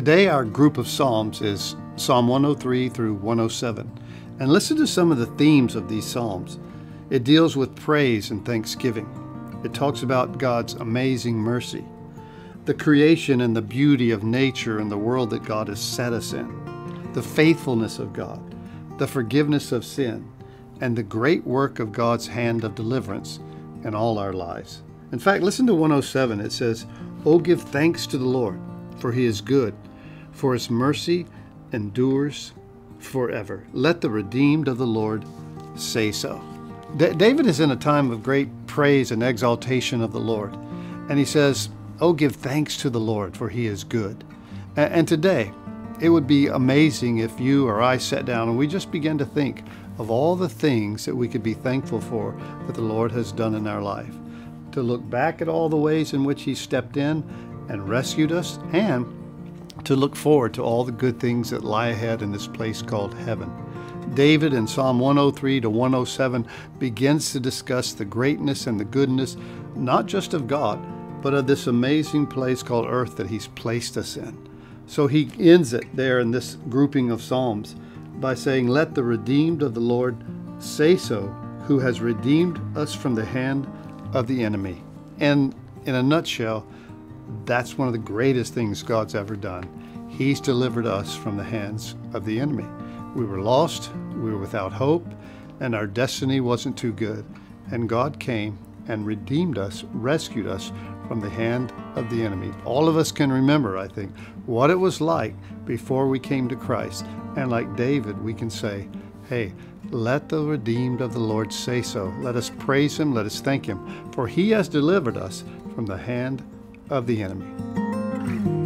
Today, our group of Psalms is Psalm 103 through 107. And listen to some of the themes of these Psalms. It deals with praise and thanksgiving, it talks about God's amazing mercy, the creation and the beauty of nature and the world that God has set us in, the faithfulness of God, the forgiveness of sin, and the great work of God's hand of deliverance in all our lives. In fact, listen to 107. It says, Oh, give thanks to the Lord, for he is good, for his mercy endures forever. Let the redeemed of the Lord say so. D- David is in a time of great praise and exaltation of the Lord. And he says, Oh, give thanks to the Lord, for he is good. And, and today, it would be amazing if you or I sat down and we just began to think of all the things that we could be thankful for that the Lord has done in our life. To look back at all the ways in which He stepped in and rescued us, and to look forward to all the good things that lie ahead in this place called heaven. David in Psalm 103 to 107 begins to discuss the greatness and the goodness, not just of God, but of this amazing place called earth that He's placed us in. So he ends it there in this grouping of Psalms by saying, Let the redeemed of the Lord say so, who has redeemed us from the hand of the enemy. And in a nutshell, that's one of the greatest things God's ever done. He's delivered us from the hands of the enemy. We were lost, we were without hope, and our destiny wasn't too good. And God came and redeemed us, rescued us from the hand of the enemy. All of us can remember, I think, what it was like before we came to Christ. And like David, we can say, hey, let the redeemed of the Lord say so. Let us praise him, let us thank him, for he has delivered us from the hand of the enemy.